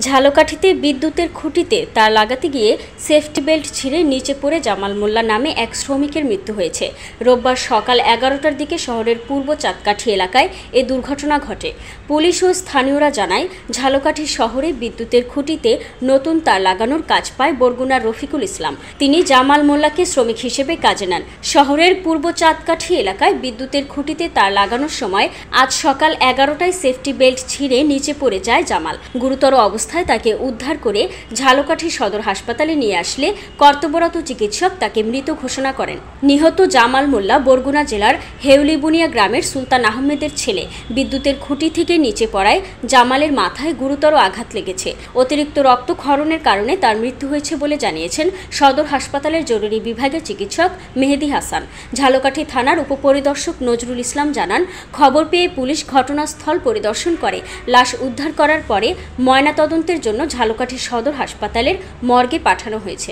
ঝালকাঠিতে বিদ্যুতের খুঁটিতে তার লাগাতে গিয়ে সেফটি বেল্ট ছিঁড়ে নিচে পড়ে জামাল মোল্লা নামে এক শ্রমিকের মৃত্যু হয়েছে। রোববার সকাল এগারোটার দিকে শহরের পূর্ব চাঁদকাঠি এলাকায় এ দুর্ঘটনা ঘটে। পুলিশ ও স্থানীয়রা জানায়, ঝালকাঠি শহরে বিদ্যুতের খুঁটিতে নতুন তার লাগানোর কাজ পায় বরগুনার রফিকুল ইসলাম। তিনি জামাল মোল্লাকে শ্রমিক হিসেবে কাজে নেন। শহরের পূর্ব চাঁদকাঠি এলাকায় বিদ্যুতের খুঁটিতে তার লাগানোর সময় আজ সকাল এগারোটায় সেফটি বেল্ট ছিঁড়ে নিচে পড়ে যায় জামাল। গুরুতর অবস্থায় তাকে উদ্ধার করে ঝালকাঠি সদর হাসপাতালে নিয়ে আসলে কর্তব্যরত চিকিৎসক তাকে মৃত ঘোষণা করেন। নিহত জামাল মোল্লা বরগুনা জেলার হেউলিবুনিয়া গ্রামের সুলতান আহমেদের ছেলে। বিদ্যুতের খুঁটি থেকে নিচে পড়ায় জামালের মাথায় গুরুতর আঘাত লেগেছে। অতিরিক্ত রক্তক্ষরণের কারণে তার মৃত্যু হয়েছে বলে জানিয়েছেন সদর হাসপাতালের জরুরি বিভাগের চিকিৎসক মেহেদি হাসান। ঝালকাঠি থানার উপপরিদর্শক নজরুল ইসলাম জানান, খবর পেয়ে পুলিশ ঘটনাস্থল পরিদর্শন করে লাশ উদ্ধার করার পরে ময়নাতদন্তের জন্য ঝালকাঠি সদর হাসপাতালের মর্গে পাঠানো হয়েছে।